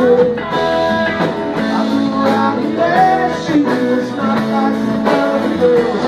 I've around the she was not like the other girls.